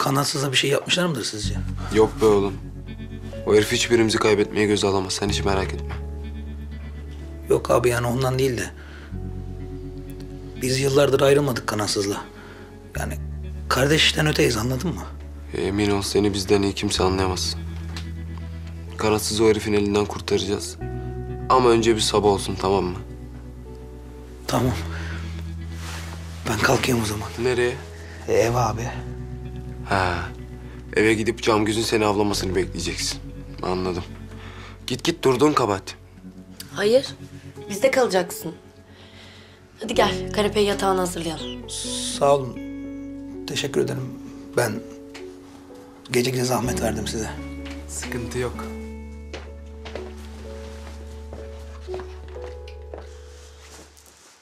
kanatsıza bir şey yapmışlar mıdır sizce? Yok be oğlum. O herif hiçbirimizi kaybetmeye göze alamaz. Sen hiç merak etme. Yok abi yani ondan değil de. Biz yıllardır ayrılmadık kanatsızla. Yani kardeşten öteyiz anladın mı? E, Emin ol seni bizden iyi kimse anlayamaz. Kanatsız o herifin elinden kurtaracağız. Ama önce bir sabah olsun tamam mı? Tamam. Ben kalkayım o zaman. Nereye? Ev abi. Ha. Eve gidip cam gözün seni avlamasını bekleyeceksin. Anladım. Git git durduğun kabahat. Hayır. Bizde kalacaksın. Hadi gel kanepeyi yatağına hazırlayalım. Sağ olun. Teşekkür ederim. Ben gece gece zahmet verdim size. Sıkıntı yok.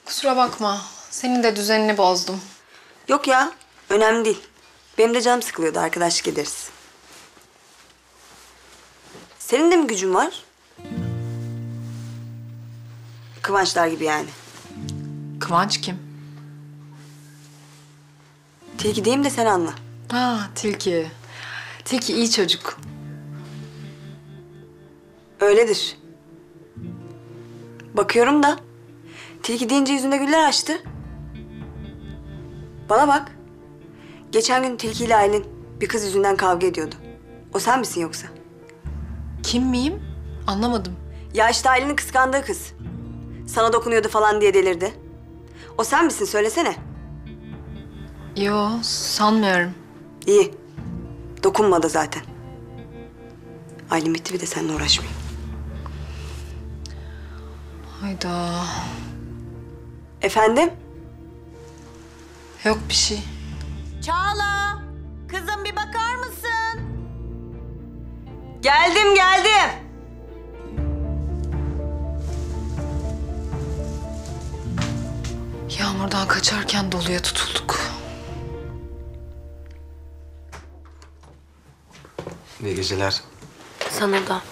Kusura bakma. Senin de düzenini bozdum. Yok ya, önemli değil. Benim de canım sıkılıyordu, arkadaşlık ederiz. Senin de mi gücün var? Kıvançlar gibi yani. Kıvanç kim? Tilki diyeyim de sen anla. Ha, Tilki. Tilki iyi çocuk. Öyledir. Bakıyorum da tilki deyince yüzünde güller açtı. Bana bak. Geçen gün Tilki ile Aylin bir kız yüzünden kavga ediyordu. O sen misin yoksa? Kim miyim? Anlamadım. Ya işte Aylin'in kıskandığı kız. Sana dokunuyordu falan diye delirdi. O sen misin söylesene. Yo, sanmıyorum. İyi. Dokunmadı zaten. Aylin bitti bir de seninle uğraşmayayım. Hayda. Efendim? Yok bir şey. Çağla, kızım bir bakar mısın? Geldim, geldim. Yağmurdan kaçarken doluya tutulduk. İyi geceler. Sana da.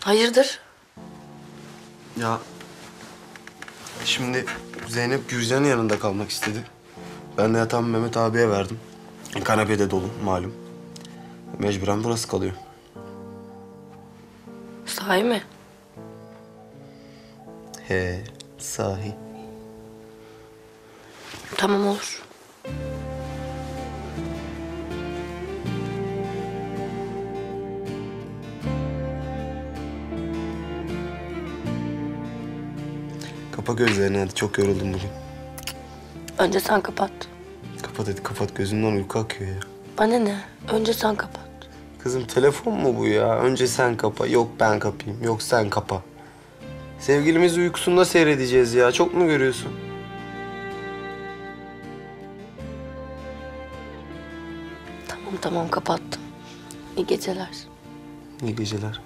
Hayırdır? Ya şimdi Zeynep Gürcan'ın yanında kalmak istedi. Ben de yatağımı Mehmet abiye verdim. Kanepede dolu malum. Mecburen burası kalıyor. Sahi mi? He, sahi. Tamam olur. Kapa gözlerini hadi çok yoruldum bugün. Önce sen kapat. Kapat hadi kapat gözünden uyku akıyor ya. Bana ne? Önce sen kapat. Kızım telefon mu bu ya? Önce sen kapa. Yok ben kapayım. Yok sen kapa. Sevgilimizi uykusunda seyredeceğiz ya. Çok mu görüyorsun? Tamam tamam kapattım. İyi geceler. İyi geceler.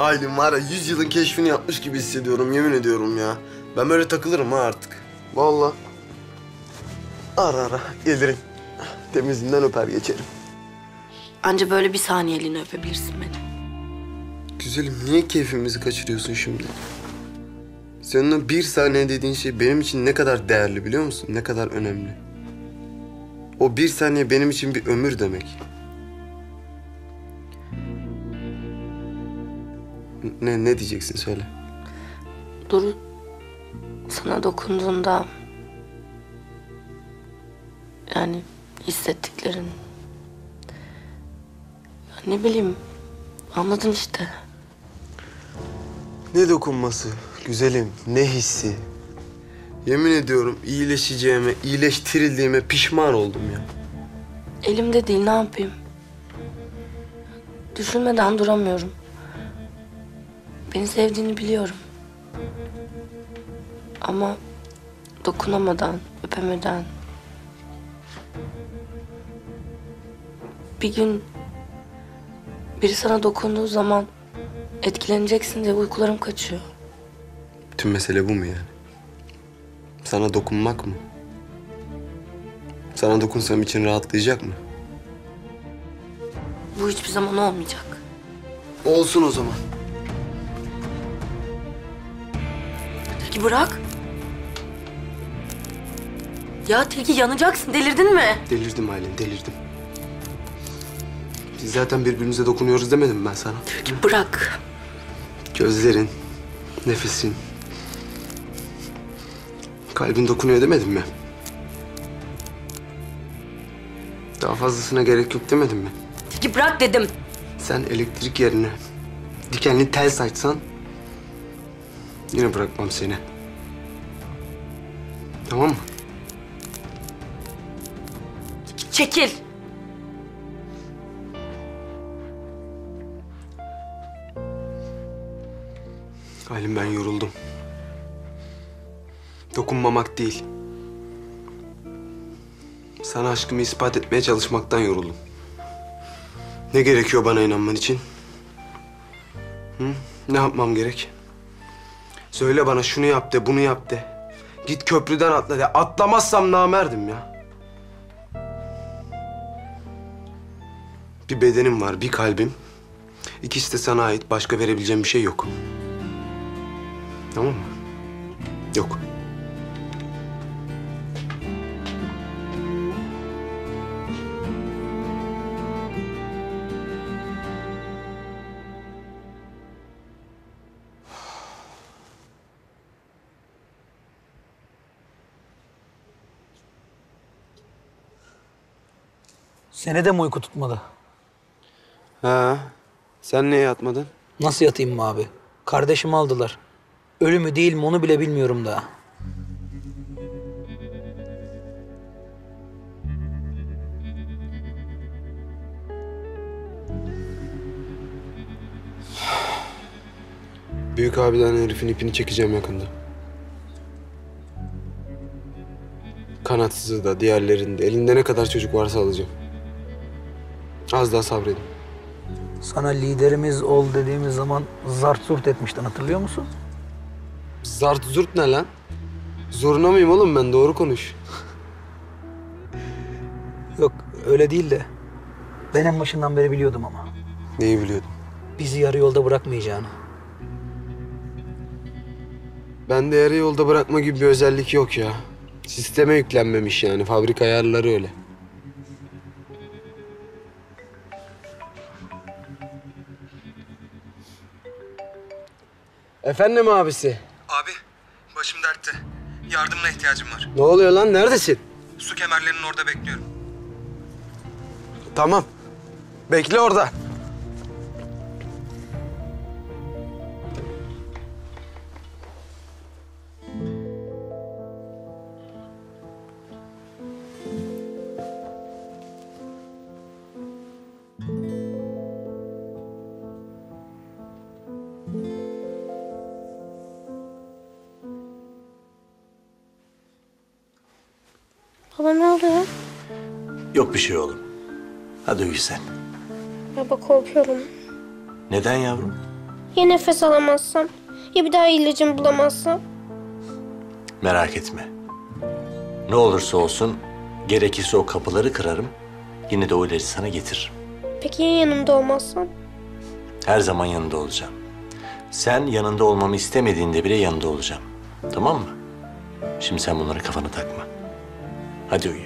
Aylin var ya yüz yılın keşfini yapmış gibi hissediyorum yemin ediyorum ya. Ben böyle takılırım ha artık. Vallahi. Ara ara gelirim. Temizinden öper geçerim. Anca böyle bir saniyeliğine öpebilirsin beni. Güzelim niye keyfimizi kaçırıyorsun şimdi? Senin o bir saniye dediğin şey benim için ne kadar değerli biliyor musun? Ne kadar önemli. O bir saniye benim için bir ömür demek. Ne, ne diyeceksin söyle. Duru sana dokunduğunda yani hissettiklerin ya ne bileyim anladın işte. Ne dokunması, güzelim, ne hissi. Yemin ediyorum iyileşeceğime, iyileştirildiğime pişman oldum ya. Elimde değil ne yapayım? Düşünmeden duramıyorum. Beni sevdiğini biliyorum. Ama dokunamadan, öpemeden... Bir gün Biri sana dokunduğu zaman etkileneceksin diye uykularım kaçıyor. Tüm mesele bu mu yani? Sana dokunmak mı? Sana dokunsam için rahatlayacak mı? Bu hiçbir zaman olmayacak. Olsun o zaman. Tilki bırak. Ya Tilki yanacaksın delirdin mi? Delirdim Aylin, delirdim. Biz zaten birbirimize dokunuyoruz demedim mi ben sana. Tilki bırak. Gözlerin, nefesin, kalbin dokunuyor demedim mi? Daha fazlasına gerek yok demedim mi? Tilki bırak dedim. Sen elektrik yerine dikenli tel saçsan yine bırakmam seni. Tamam mı? Çekil. Halim ben yoruldum. Dokunmamak değil. Sana aşkımı ispat etmeye çalışmaktan yoruldum. Ne gerekiyor bana inanman için? Hı? Ne yapmam gerek? Söyle bana şunu yap de, bunu yap de. Git köprüden atla de. Atlamazsam namerdim ya. Bir bedenim var, bir kalbim. İkisi de sana ait. Başka verebileceğim bir şey yok. Tamam mı? Yok. Seni de mi uyku tutmadı? Ha, sen niye yatmadın? Nasıl yatayım mı abi? Kardeşimi aldılar. Ölü mü değil mi onu bile bilmiyorum daha. Büyük abiden herifin ipini çekeceğim yakında. Kanatsızı da, diğerlerini de. Elinde ne kadar çocuk varsa alacağım. Az daha sabredin. Sana liderimiz ol dediğimiz zaman zart zurt etmiştin hatırlıyor musun? Zart zurt ne lan? Zoruna mıyım oğlum ben? Doğru konuş. Yok öyle değil de. Ben en başından beri biliyordum ama. Neyi biliyordum? Bizi yarı yolda bırakmayacağını. Bende yarı yolda bırakma gibi bir özellik yok ya. Sisteme yüklenmemiş yani. Fabrika ayarları öyle. Efendim abisi. Abi, başım dertte. Yardımına ihtiyacım var. Ne oluyor lan? Neredesin? Su kemerlerinin orada bekliyorum. Tamam. Bekle orada. Baba ne oluyor? Yok bir şey oğlum. Hadi uyu sen. Baba korkuyorum. Neden yavrum? Ya nefes alamazsam? Ya bir daha ilacımı bulamazsam? Merak etme. Ne olursa olsun gerekirse o kapıları kırarım. Yine de o ilacı sana getiririm. Peki ya yanımda olmazsam? Her zaman yanında olacağım. Sen yanında olmamı istemediğinde bile yanında olacağım. Tamam mı? Şimdi sen bunları kafana takma. Hadi uyu.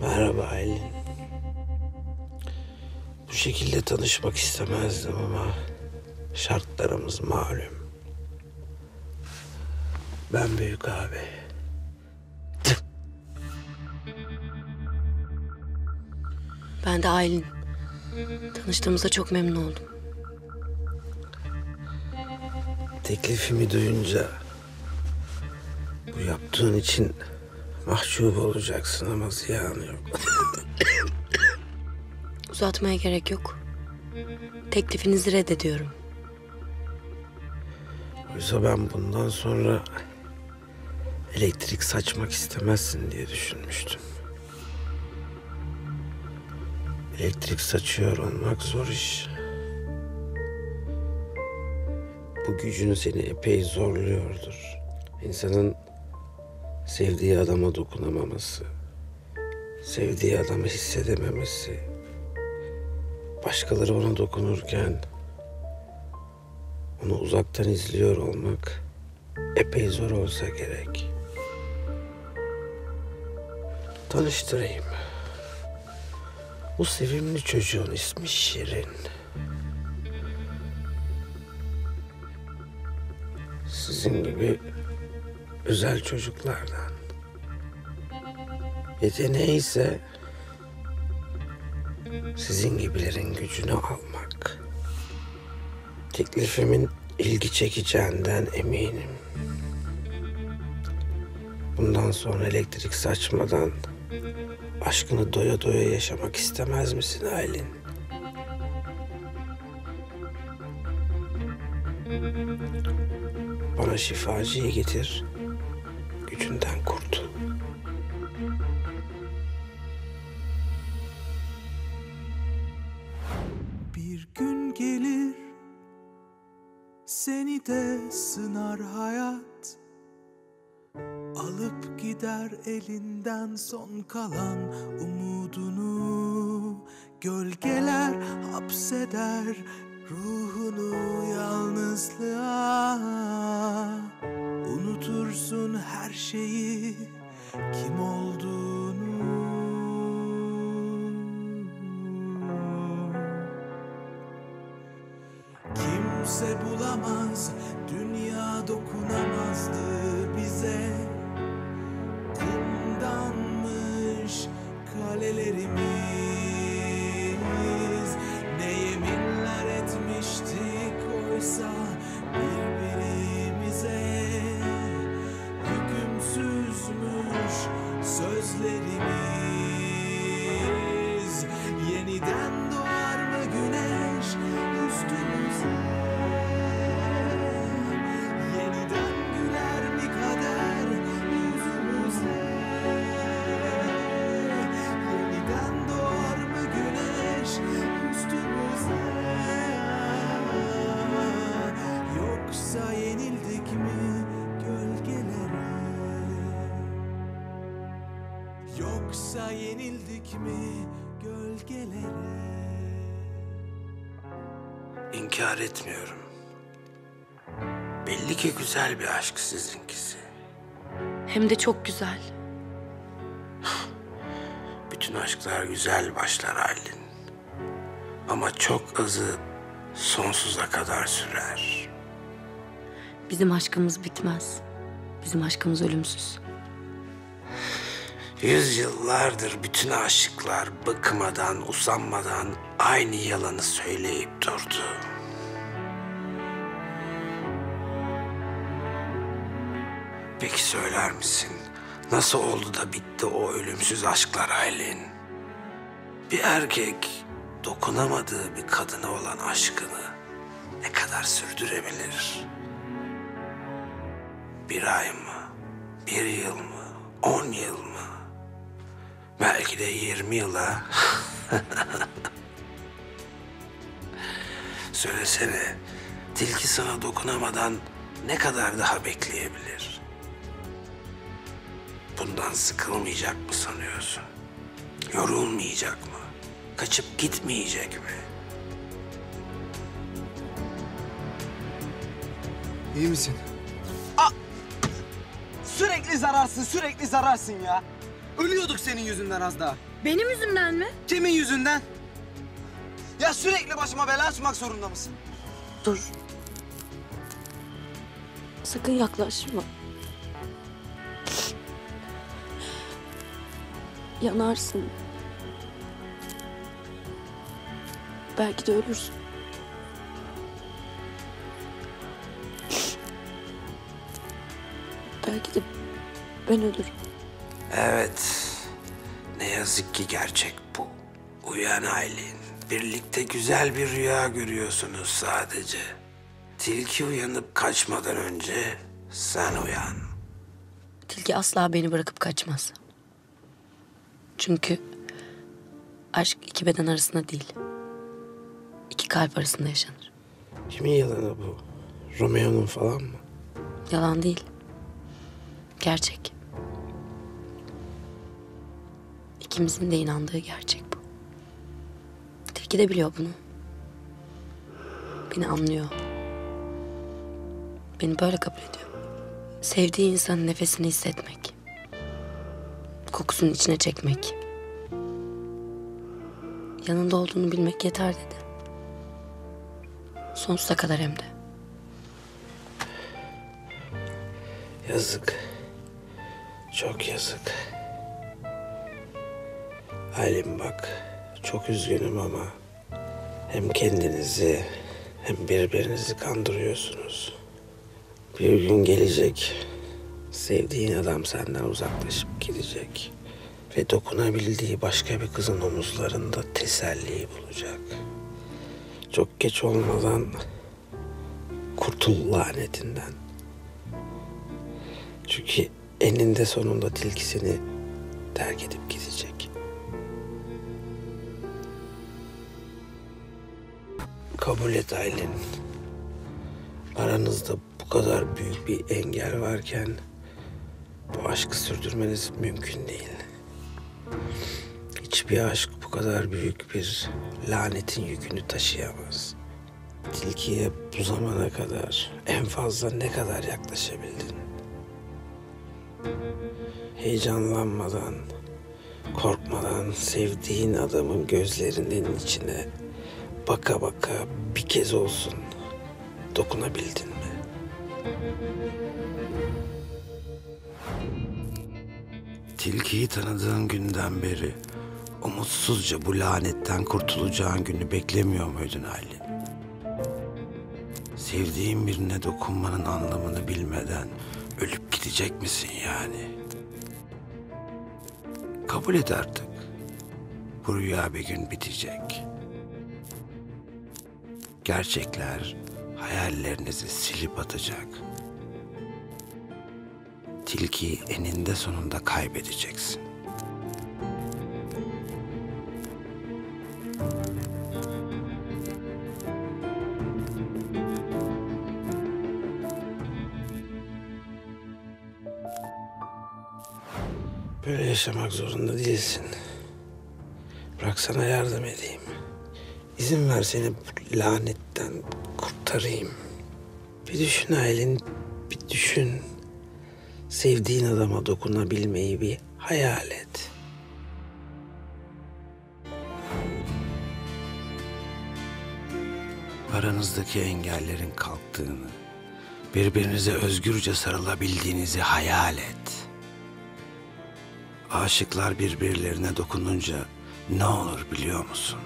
Merhaba Aylin. Bu şekilde tanışmak istemezdim ama şartlarımız malum. Ben büyük abi. Ben de Aylin. Tanıştığımızda çok memnun oldum. Teklifimi duyunca bu yaptığın için Mahcup olacaksın ama ziyanı yok. Uzatmaya gerek yok. Teklifinizi reddediyorum. Oysa ben bundan sonra elektrik saçmak istemezsin diye düşünmüştüm. Elektrik saçıyor olmak zor iş. Bu gücün seni epey zorluyordur. İnsanın sevdiği adama dokunamaması, sevdiği adamı hissedememesi, başkaları ona dokunurken onu uzaktan izliyor olmak epey zor olsa gerek. Tanıştırayım. Bu sevimli çocuğun ismi Şirin. Sizin gibi özel çocuklardan. Yeteneği ise sizin gibilerin gücünü almak. Teklifimin ilgi çekeceğinden eminim. Bundan sonra elektrik saçmadan aşkını doya doya yaşamak istemez misin Aylin? Bana şifacıyı getir, gücünden elinden son kalan umudunu Gölgeler hapseder ruhunu yalnızlığa. Unutursun her şeyi kim olduğunu. Kimse bulamaz, dünya dokunamazdı bize kalelerimiz mi gölgelere İnkar etmiyorum. Belli ki güzel bir aşk sizinkisi. Hem de çok güzel. Bütün aşklar güzel başlar Aylin. Ama çok azı sonsuza kadar sürer. Bizim aşkımız bitmez. Bizim aşkımız ölümsüz. Yüzyıllardır bütün aşıklar bıkmadan, usanmadan aynı yalanı söyleyip durdu. Peki söyler misin? Nasıl oldu da bitti o ölümsüz aşklar Aylin? Bir erkek dokunamadığı bir kadına olan aşkını ne kadar sürdürebilir? Bir ay mı? Bir yıl mı? On yıl mı? Belki de yirmi yıla. Söylesene, tilki sana dokunamadan ne kadar daha bekleyebilir? Bundan sıkılmayacak mı sanıyorsun? Yorulmayacak mı? Kaçıp gitmeyecek mi? İyi misin? Sürekli zararsın, sürekli zararsın ya. Ölüyorduk senin yüzünden az daha. Benim yüzümden mi? Kimin yüzünden? Ya sürekli başıma bela açmak zorunda mısın? Dur. Sakın yaklaşma. Yanarsın. Belki de ölürsün. Belki de ben ölürüm. Evet. Ne yazık ki gerçek bu. Uyan Aylin. Birlikte güzel bir rüya görüyorsunuz sadece. Tilki uyanıp kaçmadan önce sen uyan. Tilki asla beni bırakıp kaçmaz. Çünkü aşk iki beden arasında değil. iki kalp arasında yaşanır. Kimin yalanı bu? Romeo'nun falan mı? Yalan değil. Gerçek. İkimizin de inandığı gerçek bu. Tilki de biliyor bunu. Beni anlıyor. Beni böyle kabul ediyor. Sevdiği insanın nefesini hissetmek. Kokusunu içine çekmek. Yanında olduğunu bilmek yeter dedi. Sonsuza kadar hem de. Yazık. Çok yazık. Aylin bak, çok üzgünüm ama hem kendinizi hem birbirinizi kandırıyorsunuz. Bir gün gelecek, sevdiğin adam senden uzaklaşıp gidecek. Ve dokunabildiği başka bir kızın omuzlarında teselli bulacak. Çok geç olmadan kurtul lanetinden. Çünkü eninde sonunda tilkisini terk edip gidecek. Kabul et Aylin. Aranızda bu kadar büyük bir engel varken bu aşkı sürdürmeniz mümkün değil. Hiçbir aşk bu kadar büyük bir lanetin yükünü taşıyamaz. Tilkiye bu zamana kadar en fazla ne kadar yaklaşabildin? Heyecanlanmadan, korkmadan sevdiğin adamın gözlerinin içine baka baka bir kez olsun dokunabildin mi? Tilkiyi tanıdığın günden beri umutsuzca bu lanetten kurtulacağın günü beklemiyor muydun Aylin? Sevdiğin birine dokunmanın anlamını bilmeden ölüp gidecek misin yani? Kabul et artık. Bu rüya bir gün bitecek. Gerçekler hayallerinizi silip atacak. Tilkiyi eninde sonunda kaybedeceksin. Böyle yaşamak zorunda değilsin. Bırak sana yardım edeyim. İzin ver seni lanetten kurtarayım. Bir düşün Aylin, bir düşün. Sevdiğin adama dokunabilmeyi bir hayal et. Aranızdaki engellerin kalktığını, birbirinize özgürce sarılabildiğinizi hayal et. Aşıklar birbirlerine dokununca ne olur biliyor musun?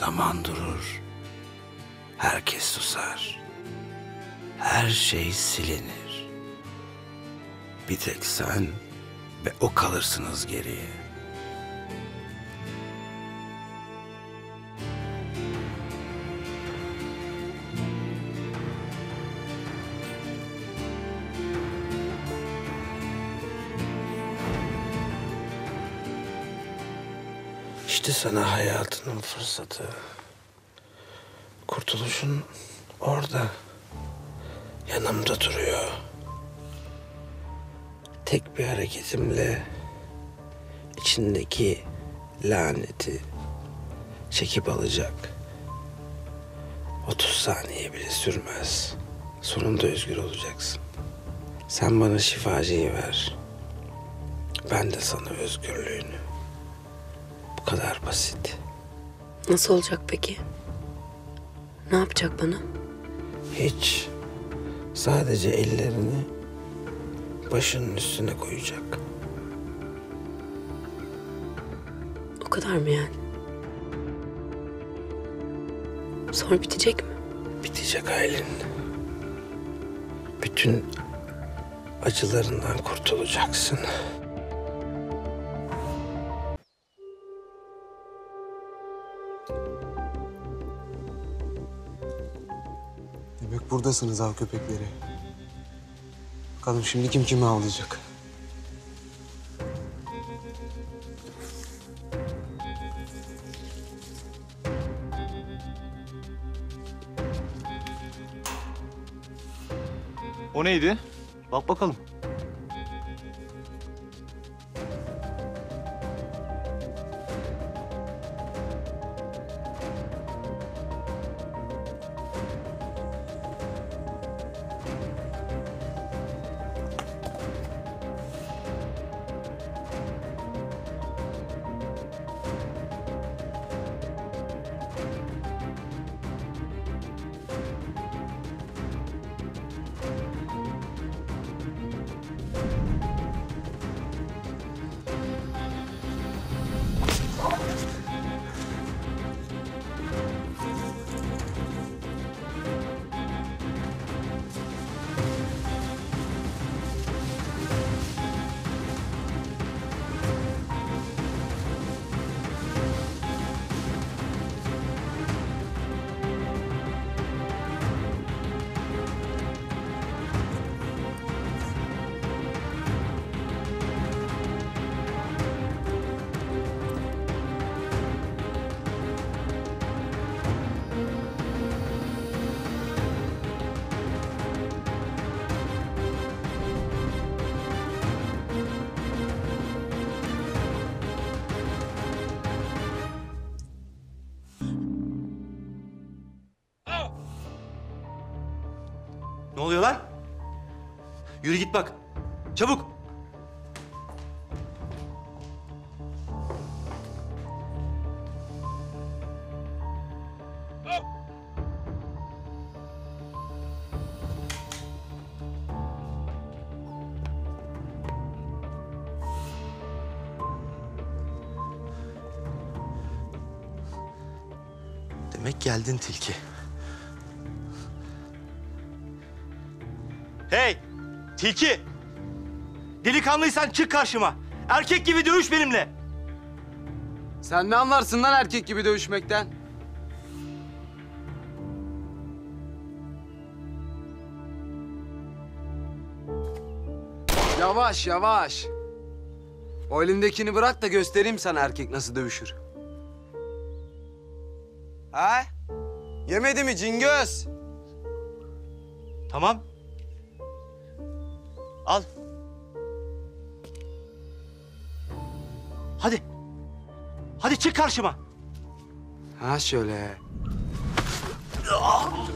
Zaman durur. Herkes susar. Her şey silinir. Bir tek sen ve o kalırsınız geriye. Sana hayatının fırsatı. Kurtuluşun orada. Yanımda duruyor. Tek bir hareketimle içindeki laneti çekip alacak. 30 saniye bile sürmez. Sonunda özgür olacaksın. Sen bana şifacıyı ver. Ben de sana özgürlüğünü. Kadar basit. Nasıl olacak peki? Ne yapacak bana? Hiç. Sadece ellerini başının üstüne koyacak. O kadar mı yani? Sonra bitecek mi? Bitecek Aylin. Bütün acılarından kurtulacaksın. Buradasınız av köpekleri. Bakalım şimdi kim kimi avlayacak? O neydi? Bak bakalım. Yürü git bak. Çabuk. Demek geldin tilki. Tilki! Delikanlıysan çık karşıma. Erkek gibi dövüş benimle. Sen ne anlarsın lan erkek gibi dövüşmekten? Yavaş yavaş. O elindekini bırak da göstereyim sana erkek nasıl dövüşür. Ha? Yemedi mi cingöz? Tamam. Hadi. Hadi çık karşıma. Ha şöyle. Gördün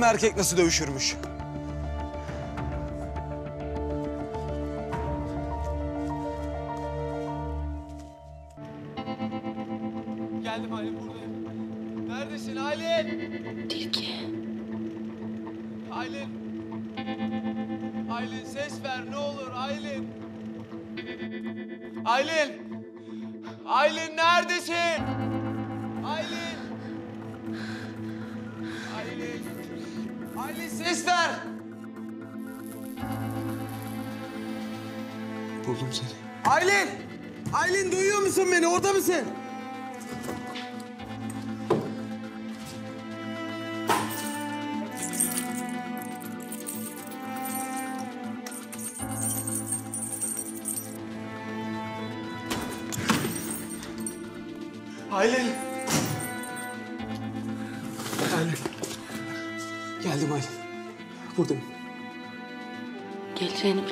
mü erkek nasıl dövüşürmüş?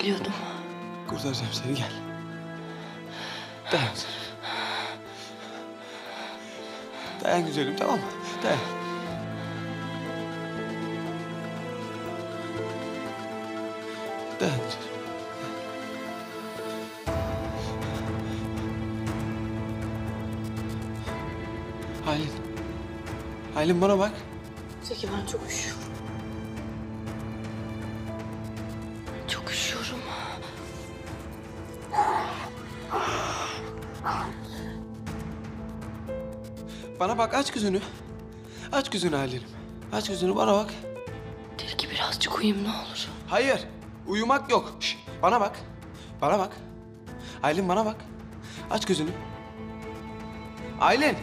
Biliyordum. Kurtaracağım seni gel. Dayan. Dayan güzelim tamam mı? Dayan. Dayan güzelim. Aylin. Aylin bana bak. Zeki ben çok üşüyorum. Bana bak aç gözünü. Aç gözünü Aylin'im. Aç gözünü bana bak. Tilki birazcık uyuyayım ne olur. Hayır. Uyumak yok. Şş, bana bak. Bana bak. Aylin bana bak. Aç gözünü. Aylin.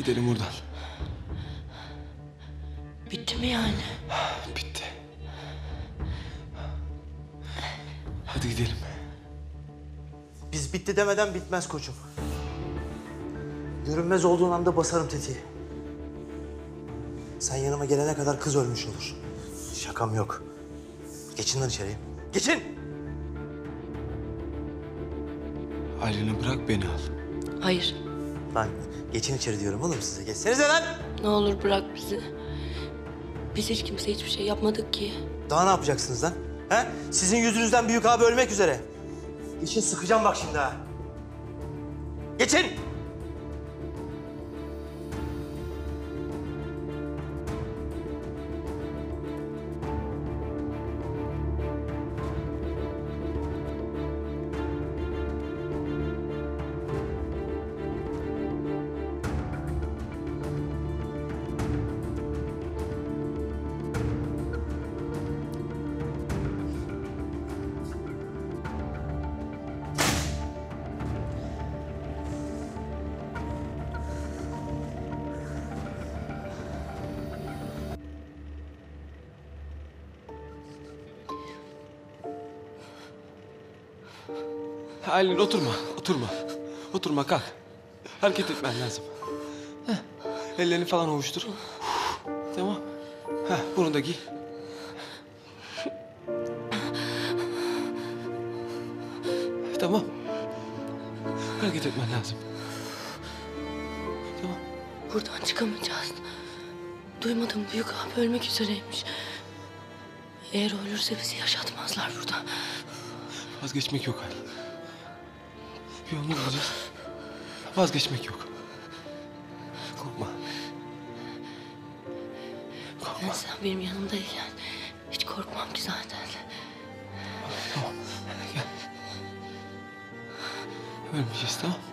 Gidelim buradan. Bitti mi yani? Bitti. Hadi gidelim. Biz bitti demeden bitmez koçum. Görünmez olduğun anda basarım tetiği. Sen yanıma gelene kadar kız ölmüş olur. Şakam yok. Geçin lan içeriye. Geçin! Aylin'i bırak beni al. Hayır. Lan geçin içeri diyorum oğlum size. Geçsenize lan! Ne olur bırak bizi. Biz hiç kimse hiçbir şey yapmadık ki. Daha ne yapacaksınız lan? He? Sizin yüzünüzden büyük abi ölmek üzere. Geçin sıkacağım bak şimdi ha. Geçin! Aylin oturma, oturma. Oturma kalk. Hareket etmen lazım. Heh. Ellerini falan ovuştur. Tamam. Heh, bunu da giy. Tamam. Hareket etmen lazım. Tamam. Buradan çıkamayacağız. Duymadım büyük abi ölmek üzereymiş. Eğer ölürse bizi yaşatmazlar burada. Vazgeçmek yok Aylin. Yolunu bulacağız. Vazgeçmek yok. Korkma. Korkma. Yani sen benim yanımdayken hiç korkmam ki zaten. Tamam. Gel. Ölmeyeceğiz tamam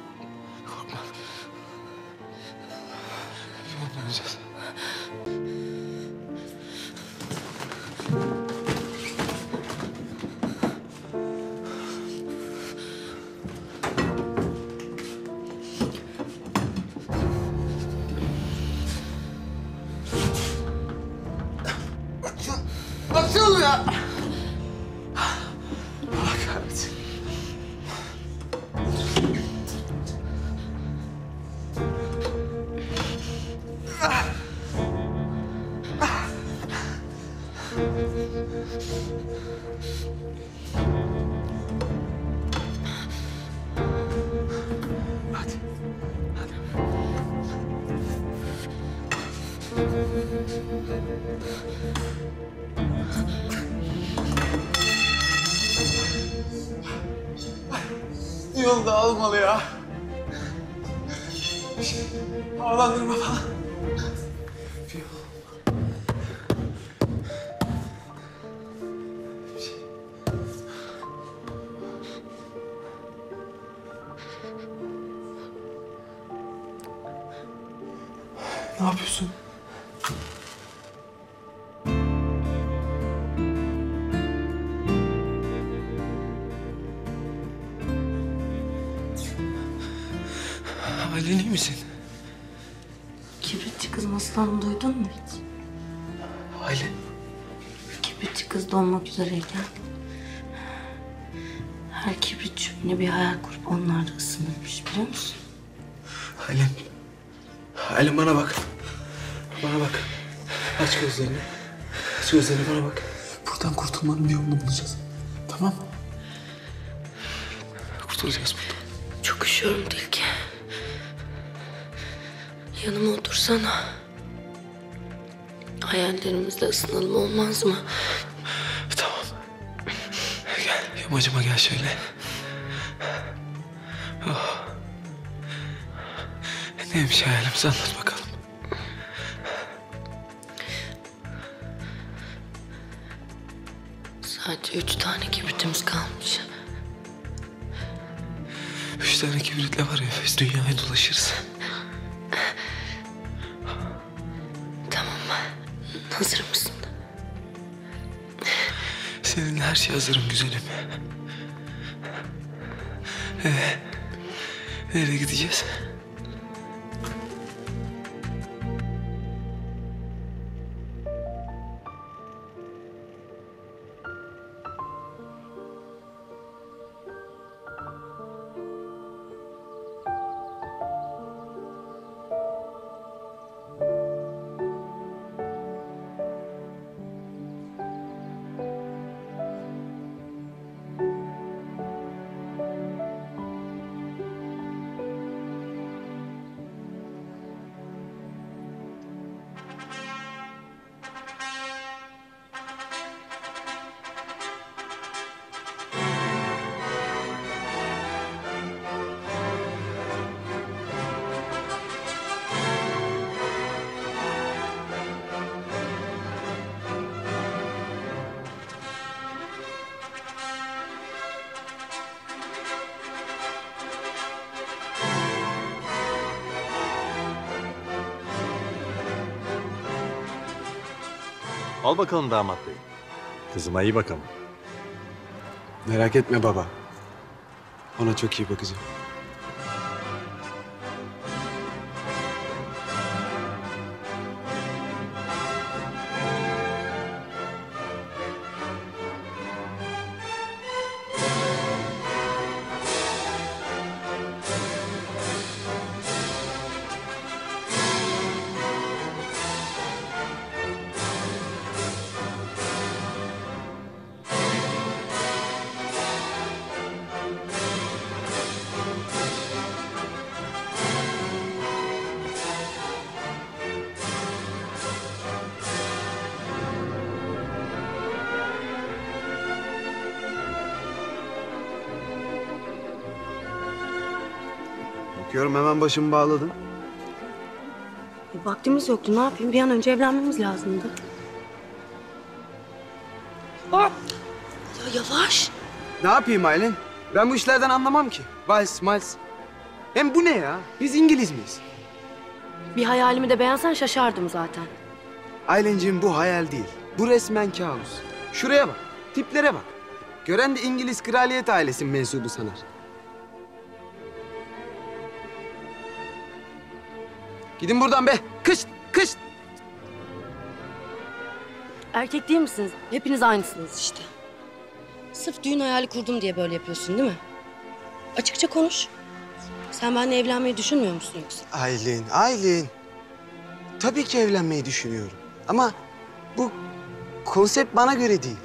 duydun mu hiç? Aylin. Kibritçi kız doğmak üzereyken... Her kibrit yine bir hayal kurup onlarda ısınırmış biliyor musun? Aylin. Aylin bana bak. Bana bak. Aç gözlerini. Aç gözlerini bana bak. Buradan kurtulmanın bir yolunu bulacağız. Tamam mı? Kurtulacağız buradan. Çok üşüyorum Tilki. Yanıma otursana. Hayallerimizle ısınalım olmaz mı? Tamam. Gel yamacıma gel şöyle. Oh. Neymiş hayalimiz anlat bakalım. Sadece üç tane kibritimiz kalmış. Üç tane kibritle var ya biz dünyayı dolaşırız. Seninle her şey hazırım güzelim. Ee, nereye gideceğiz? Al bakalım damat bey. Kızıma iyi bakalım. Merak etme baba. Ona çok iyi bakacağım. Hemen başımı bağladın. E, vaktimiz yoktu. Ne yapayım? Bir an önce evlenmemiz lazımdı. Ya yavaş. Ne yapayım Aylin? Ben bu işlerden anlamam ki. Vals, mals. Hem bu ne ya? Biz İngiliz miyiz? Bir hayalimi de beğensen şaşardım zaten. Aylin'cim bu hayal değil. Bu resmen kabus. Şuraya bak. Tiplere bak. Gören de İngiliz kraliyet ailesinin mensubu sanar. Gidin buradan be. Kış, kış. Erkek değil misiniz? Hepiniz aynısınız işte. Sırf düğün hayali kurdum diye böyle yapıyorsun değil mi? Açıkça konuş. Sen benimle evlenmeyi düşünmüyor musun yoksa? Aylin, Aylin. Tabii ki evlenmeyi düşünüyorum. Ama bu konsept bana göre değil.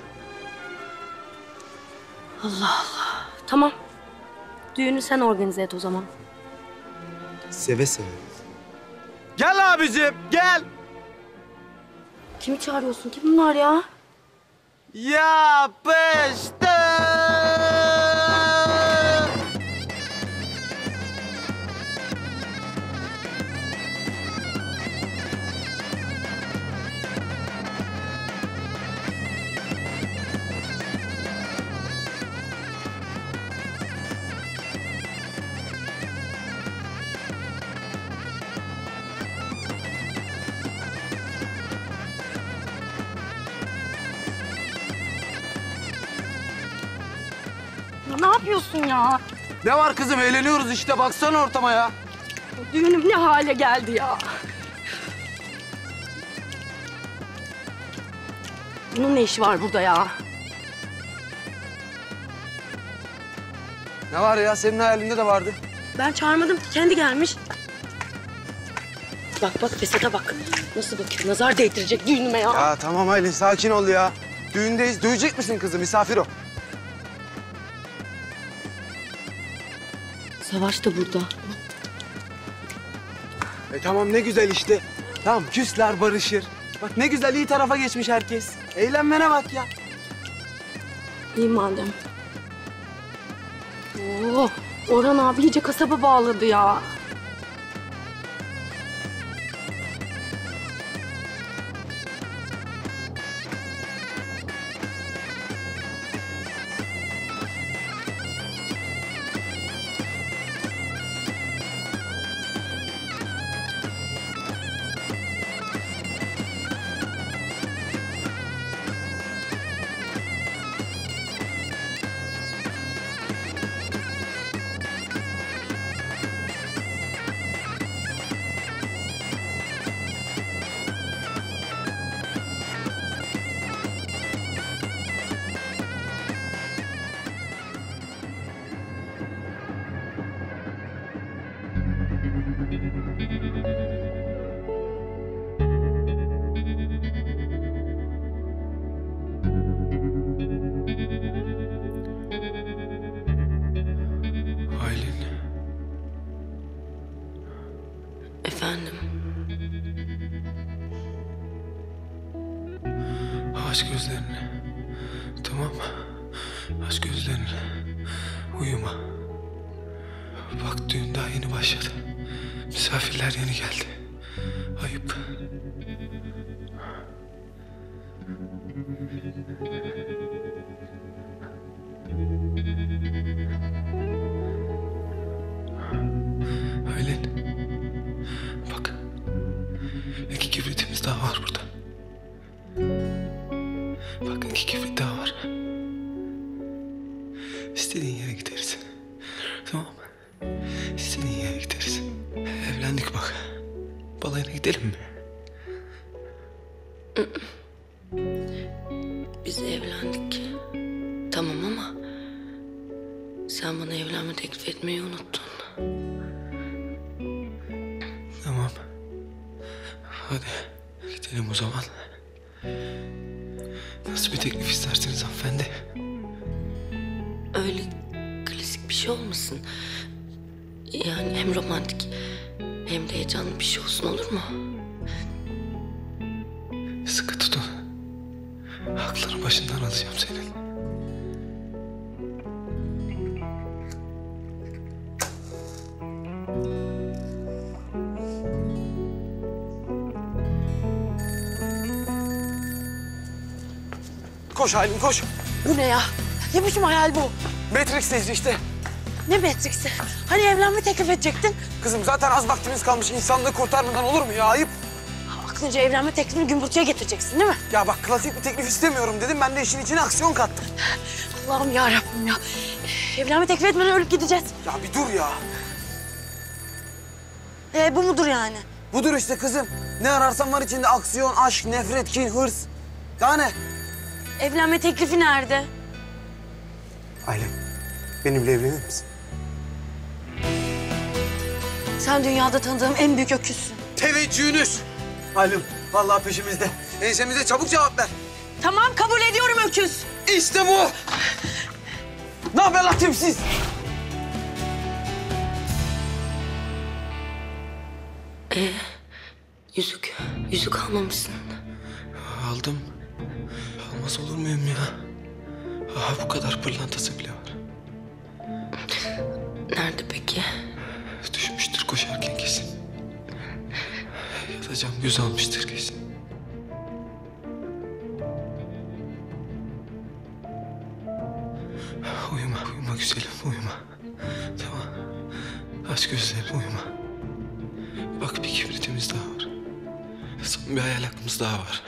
Tamam. Düğünü sen organize et o zaman. Seve seve. Gel abicim, gel. Kimi çağırıyorsun? Kim bunlar ya? Yapıştır. Yapıyorsun ya? Ne var kızım, eğleniyoruz işte. Baksana ortama ya. Düğünüm ne hale geldi ya? Bunun ne işi var burada ya? Ne var ya? Senin hayalinde de vardı. Ben çağırmadım ki kendi gelmiş. Bak bak Fesat'a bak. Nasıl bakıyor? Nazar değdirecek düğünüme ya. Ya tamam Aylin sakin ol ya. Düğündeyiz. Duyacak mısın kızı? Misafir o. Savaş da burada. E tamam ne güzel işte. Tamam küsler barışır. Bak ne güzel iyi tarafa geçmiş herkes. Eğlenmene bak ya. İyi madem. Oo, Orhan abi iyice kasaba bağladı ya. Biz evlendik. Tamam ama sen bana evlenme teklif etmeyi unuttun. Tamam. Hadi gidelim o zaman. Nasıl bir teklif isterseniz hanımefendi? Öyle klasik bir şey olmasın. Yani hem romantik hem de heyecanlı bir şey olsun olur mu? Başından alacağım senin. Koş Aylin koş. Bu ne ya? Ne biçim hayal bu? Matrix'teyiz işte. Ne Matrix'i? Hani evlenme teklif edecektin? Kızım zaten az vaktimiz kalmış. İnsanlığı kurtarmadan olur mu ya? Ayıp. Aklınca evlenme teklifini gümbürtüye getireceksin değil mi? Ya bak klasik bir teklif istemiyorum dedim. Ben de işin içine aksiyon kattım. Allah'ım ya Rabbim ya. Evlenme teklif etmeden ölüp gideceğiz. Ya bir dur ya. Ee, bu mudur yani? Budur işte kızım. Ne ararsan var içinde aksiyon, aşk, nefret, kin, hırs. Daha ne? Evlenme teklifi nerede? Aylin, benimle evlenir misin? Sen dünyada tanıdığım en büyük öküzsün. Teveccühünüz. Aylin, vallahi peşimizde. Ensemize çabuk cevap ver. Tamam kabul ediyorum öküz. İşte bu. Ne haber lan tipsiz? Ee, yüzük, yüzük almamışsın. Aldım. Almaz olur muyum ya? Aha bu kadar pırlantası bile var. Nerede peki? Düşmüştür koşarken kesin. Cam göz almıştır kesin. Uyuma, uyuma güzelim, uyuma. Tamam. Aç gözlerini, uyuma. Bak bir kibritimiz daha var. Son bir hayal hakkımız daha var.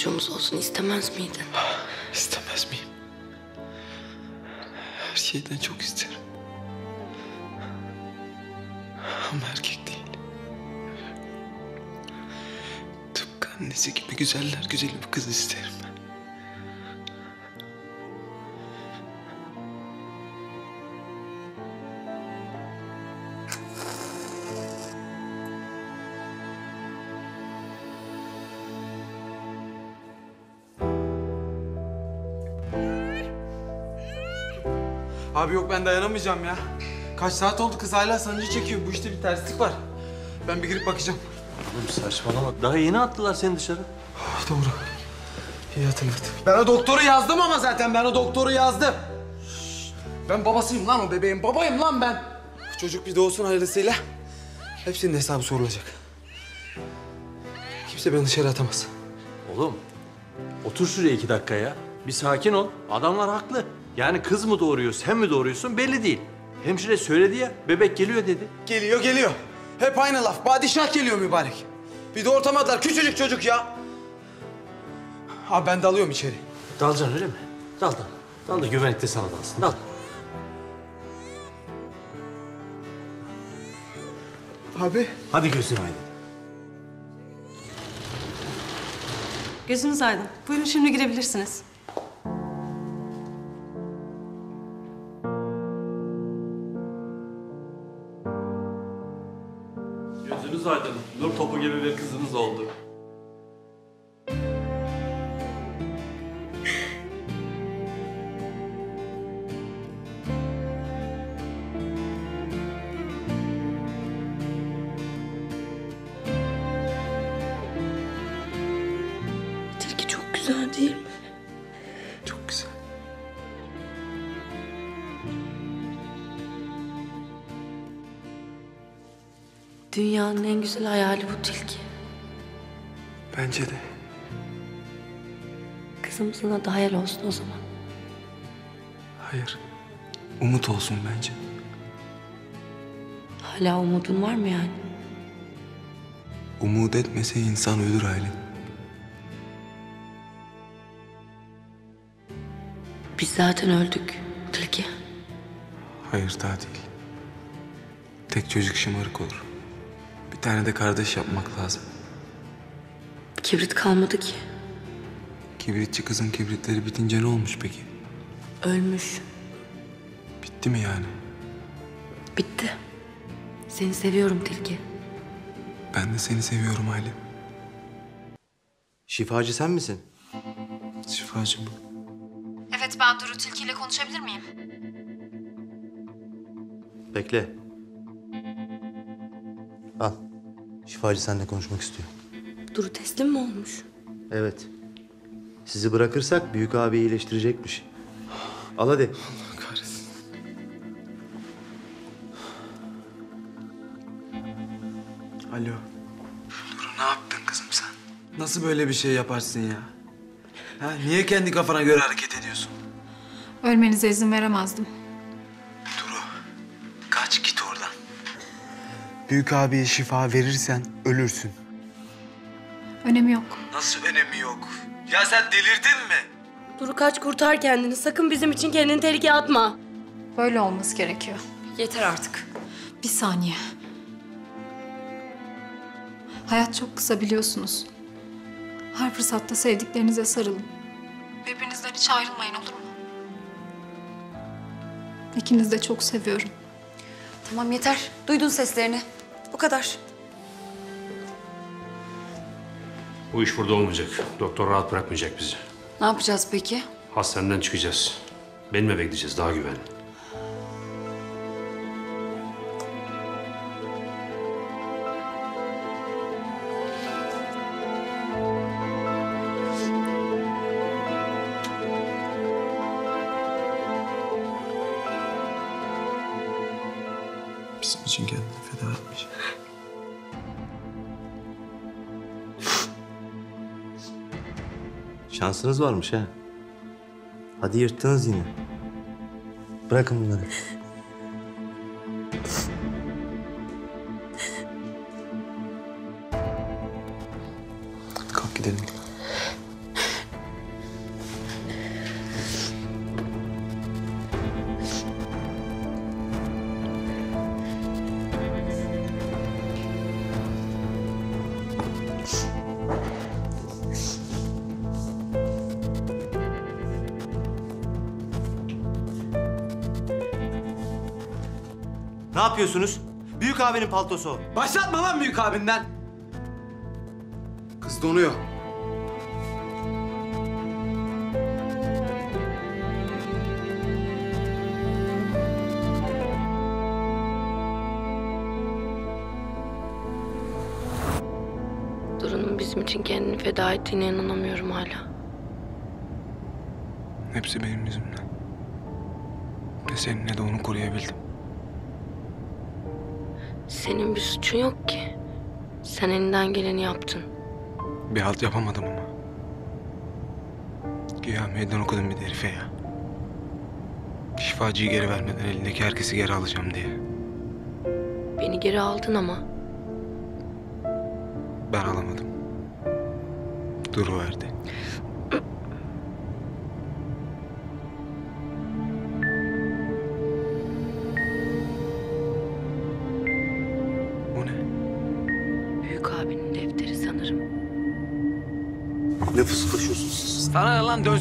Çocuğumuz olsun istemez miydin? İstemez miyim? Her şeyden çok isterim. Ama erkek değil. Tıpkı annesi gibi güzeller güzeli bir kız isterim Abi yok ben dayanamayacağım ya. Kaç saat oldu kız hala sancı çekiyor. Bu işte bir terslik var. Ben bir girip bakacağım. Oğlum saçmalama. Daha yeni attılar seni dışarı. Doğru. İyi hatırlattın. Ben o doktoru yazdım ama zaten ben o doktoru yazdım. Ben babasıyım lan o bebeğin. Babayım lan ben. Çocuk bir doğsun hayırlısıyla. Hepsinin hesabı sorulacak. Kimse beni dışarı atamaz. Oğlum otur şuraya iki dakika ya. Bir sakin ol. Adamlar haklı. Yani kız mı doğuruyor, sen mi doğuruyorsun belli değil. Hemşire söyledi ya, bebek geliyor dedi. Geliyor geliyor. Hep aynı laf. Padişah geliyor mübarek. Bir de ortamadılar. Küçücük çocuk ya. Abi ben dalıyorum içeri. Dalacaksın öyle mi? Dal dal. Dal da güvenlikte sana dalsın. Dal. Abi. Hadi gözün aydın. Gözünüz aydın. Buyurun şimdi girebilirsiniz. Aydın. Nur topu gibi bir kızınız oldu. Tilki çok güzel değil mi? Dünyanın en güzel hayali bu tilki. Bence de. Kızımızın adı hayal olsun o zaman. Hayır. Umut olsun bence. Hala umudun var mı yani? Umut etmese insan ölür Aylin. Biz zaten öldük tilki. Hayır daha değil. Tek çocuk şımarık olur. Bir tane de kardeş yapmak lazım. Kibrit kalmadı ki. Kibritçi kızın kibritleri bitince ne olmuş peki? Ölmüş. Bitti mi yani? Bitti. Seni seviyorum tilki. Ben de seni seviyorum Aylin. Şifacı sen misin? Şifacı mı? Evet ben Duru Tilki ile konuşabilir miyim? Bekle. Şifacı seninle konuşmak istiyor. Duru teslim mi olmuş? Evet. Sizi bırakırsak büyük abi iyileştirecekmiş. Al hadi. Kahretsin. Alo. Duru ne yaptın kızım sen? Nasıl böyle bir şey yaparsın ya? Ha, niye kendi kafana göre hareket ediyorsun? Ölmenize izin veremezdim. Büyük abiye şifa verirsen ölürsün. Önemi yok. Nasıl önemi yok? Ya sen delirdin mi? Duru kaç kurtar kendini. Sakın bizim için kendini tehlikeye atma. Böyle olması gerekiyor. Yeter artık. Bir saniye. Hayat çok kısa biliyorsunuz. Her fırsatta sevdiklerinize sarılın. Birbirinizden hiç ayrılmayın olur mu? İkinizi de çok seviyorum. Tamam yeter. Duydun seslerini. Bu kadar. Bu iş burada olmayacak. Doktor rahat bırakmayacak bizi. Ne yapacağız peki? Hastaneden çıkacağız. Benim eve gideceğiz daha güvenli. Varmış ha. Hadi yırttınız yine. Bırakın bunları. Yapıyorsunuz? Büyük abinin paltosu. o. Başlatma lan büyük abinden. Kız donuyor. Duru'nun bizim için kendini feda ettiğine inanamıyorum hala. Hepsi benim yüzümden. Ne seni ne de onu koruyabildim. Senin bir suçun yok ki. Sen elinden geleni yaptın. Bir halt yapamadım ama. Güya meydan okudum bir de herife ya. Şifacıyı geri vermeden elindeki herkesi geri alacağım diye. Beni geri aldın ama Ben alamadım. Duru verdi.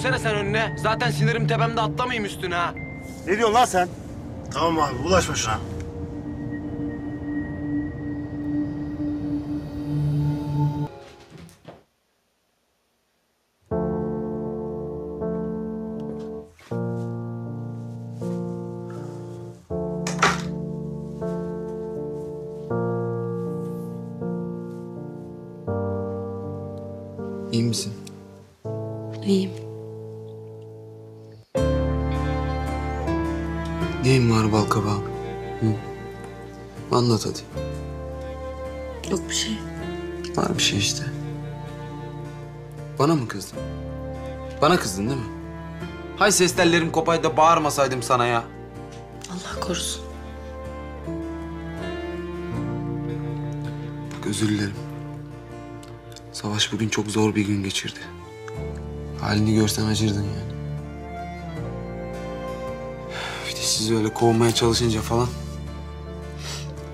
Sana ne lan dönsene sen önüne. Zaten sinirim tepemde atlamayayım üstüne ha. Ne diyorsun lan sen? Tamam abi bulaşma şuna. Bana kızdın değil mi? Hay ses tellerim kopaydı da bağırmasaydım sana ya. Allah korusun. Bak özür dilerim. Savaş bugün çok zor bir gün geçirdi. Halini görsen acırdın yani. Bir de sizi öyle kovmaya çalışınca falan...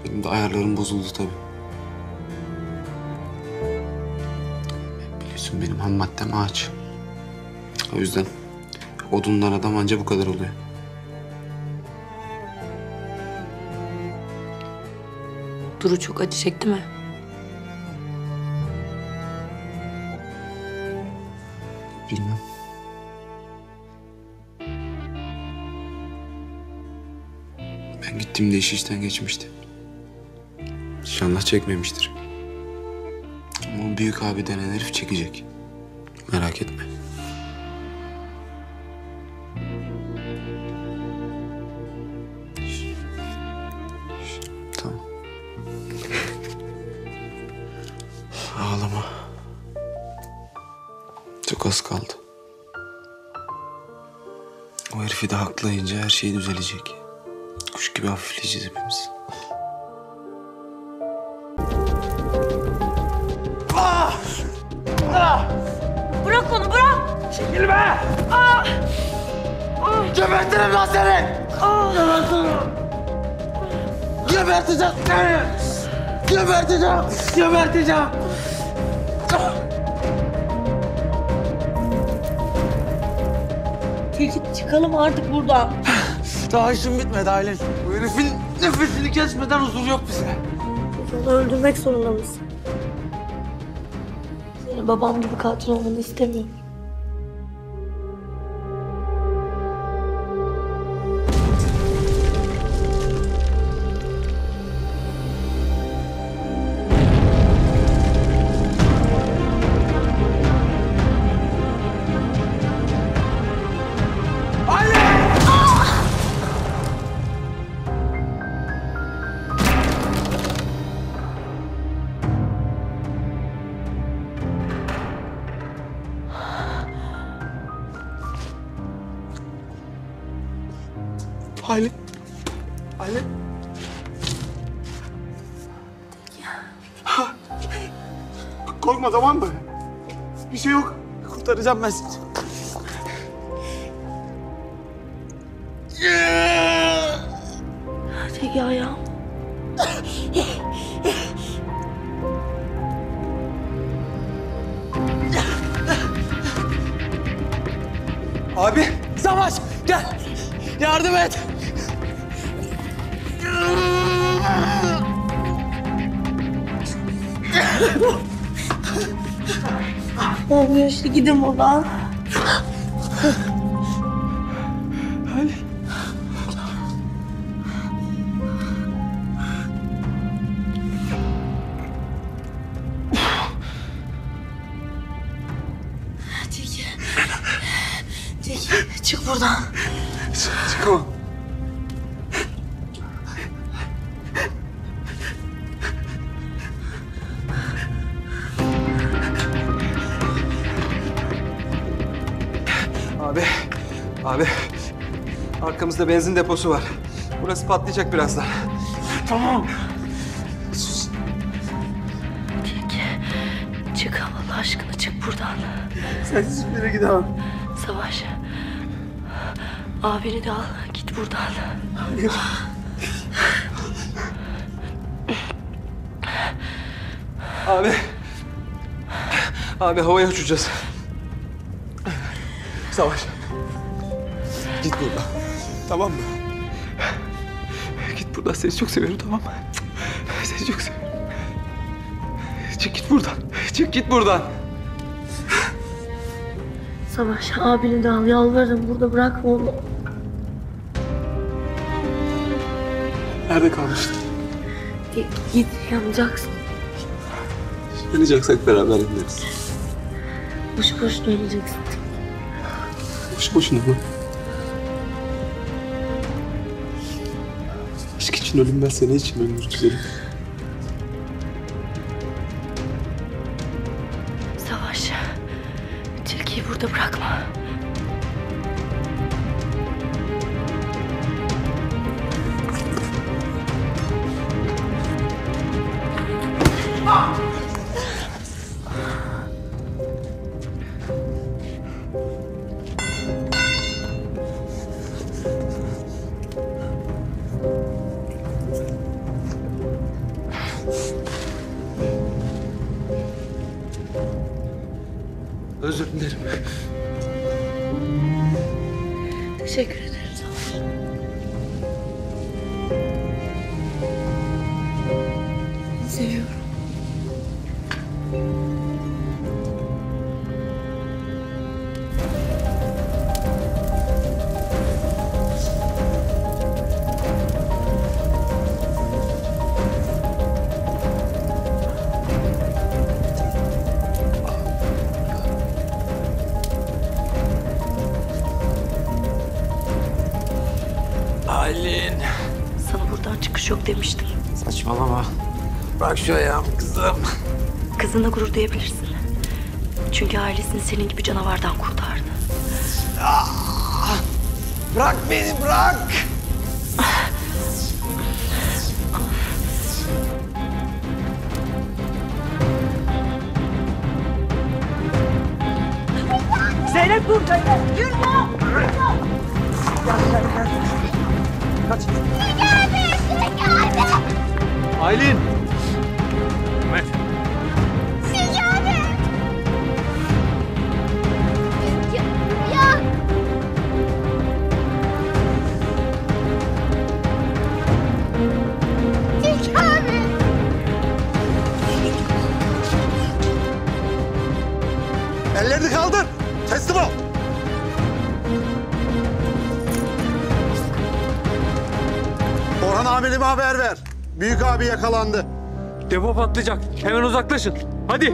...benim de ayarlarım bozuldu tabii. Biliyorsun benim ham maddem ağaç. O yüzden odundan adam anca bu kadar oluyor. Duru çok acı çekti mi? Bilmem. Ben gittiğimde iş işten geçmişti. İnşallah çekmemiştir. Ama o büyük abi denen herif çekecek. Merak etme. Haklayınca her şey düzelecek. Kuş gibi hafifleyeceğiz hepimiz. Bırak onu bırak. Çekil be. Aa. Gebertirim lan seni! Gebertirim! Geberteceğim seni! Geberteceğim! Geberteceğim! Çıkalım artık buradan. Daha işim bitmedi Aylin. Bu herifin nefesini kesmeden huzur yok bize. Onu öldürmek zorunda mısın? Seni Ben babam gibi katil olmanı istemiyorum. Kurtaracağım ben işte Abi. Arkamızda benzin deposu var. Burası patlayacak birazdan. Tamam. Tilki. Çık Allah aşkına çık buradan. Sensiz bir yere gidemem. Savaş. Abini de al git buradan. Abi. Abi havaya uçacağız. Savaş. Tamam mı? Git buradan. Seni çok seviyorum tamam mı? Seni çok seviyorum. Çık git buradan. Çık git buradan. Savaş abini de al yalvarırım burada bırakma onu. Nerede kalmıştık? Git, git yanacaksın. Yanacaksak beraber gideriz. Boş boşuna öleceksin. Boş boşuna mı? İçin ölünmezse ne için ölünür güzelim? Özür dilerim. Teşekkür ederim duyabilirsin. Çünkü ailesini senin gibi canavardan kurtardı. Ah! Bırak beni bırak. Yakalandı. Depo patlayacak. Hemen uzaklaşın. Hadi.